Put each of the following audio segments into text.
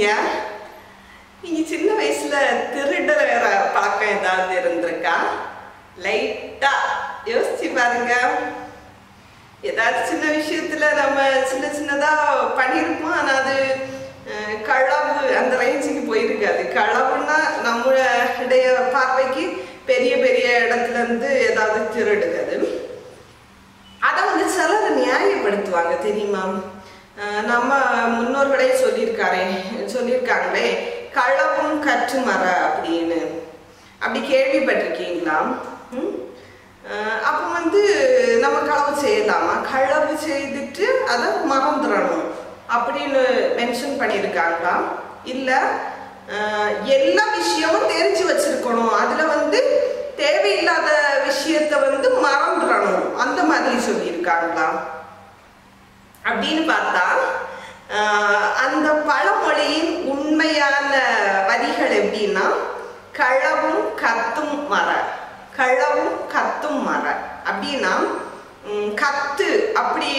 இருக்கீங்க நீங்க சின்ன வயசுல திருடுற பழக்கம் ஏதாவது இருந்திருக்கா? லைட்டா யோசிச்சு பாருங்க. ஏதாவது சின்ன விஷயத்துல நம்ம சின்ன சின்னதா பண்ணியிருப்போம் ஆனா அது களவு அந்த ரேஞ்சுக்கு போயிருக்காது. களவுன்னா நம்மளுடைய பார்வைக்கு பெரிய பெரிய இடத்துல இருந்து ஏதாவது திருடுகிறது அதை வந்து சிலர் நியாயப்படுத்துவாங்க தெரியுமா? நம்ம முன்னோர்களே சொல்லியிருக்காரே சொல்லியிருக்காங்களே களவும் கற்று மர அப்படின்னு. அப்படி கேள்விப்பட்டிருக்கீங்களா? அப்போ வந்து நம்ம களவு செய்யலாமா? களவு செய்துட்டு அதை மறந்துடணும் அப்படின்னு மென்ஷன் பண்ணியிருக்காங்களா? இல்லை எல்லா விஷயமும் தெரிஞ்சு வச்சிருக்கணும். அதுல வந்து தேவையில்லாத விஷயத்த வந்து மறந்துடணும் அந்த மாதிரி சொல்லியிருக்காங்களா? அப்படின்னு பார்த்தா அப்படின்னா களவும் கத்தும் மர. களவும் கத்தும் மர. அப்படின்னா கத்து அப்படி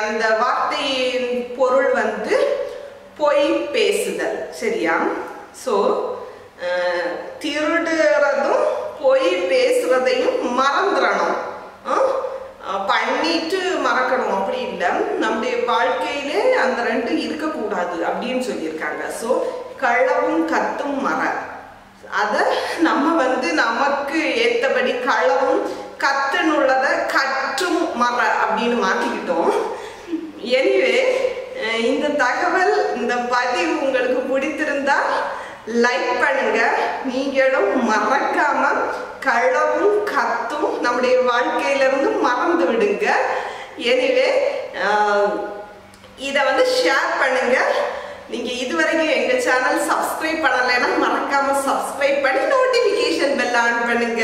அந்த வார்த்தையின் பொருள் வந்து பொய் பேசுதல். சரியா? ஸோ திருடுறதும் பொய் பேசுறதையும் மறந்துடணும் பண்ணிட்டு மறக்கணும். அப்படி இல்லை. நம்முடைய வாழ்க்கையிலே அந்த ரெண்டும் இருக்கக்கூடாது அப்படின்னு சொல்லியிருக்காங்க. ஸோ களவும் கத்தும் மரம் அதை நம்ம வந்து நமக்கு ஏற்றபடி களவும் கத்துனுள்ளதை கற்றும் மர அப்படின்னு மாற்றிக்கிட்டோம் எனிவே இந்த தகவல் இந்த பதிவு உங்களுக்கு பிடித்திருந்தா லைக் பண்ணுங்க. நீங்களும் மறக்காம களவும் கத்தும் நம்முடைய வாழ்க்கையிலிருந்து மறந்து விடுங்க. எனிவே இதை வந்து ஷேர் பண்ணுங்க. நீங்கள் இதுவரைக்கும் எங்கள் சேனல் சப்ஸ்கிரைப் பண்ணலைன்னா மறக்காம சப்ஸ்கிரைப் பண்ணி நோட்டிஃபிகேஷன் பெல் ஆன் பண்ணுங்க.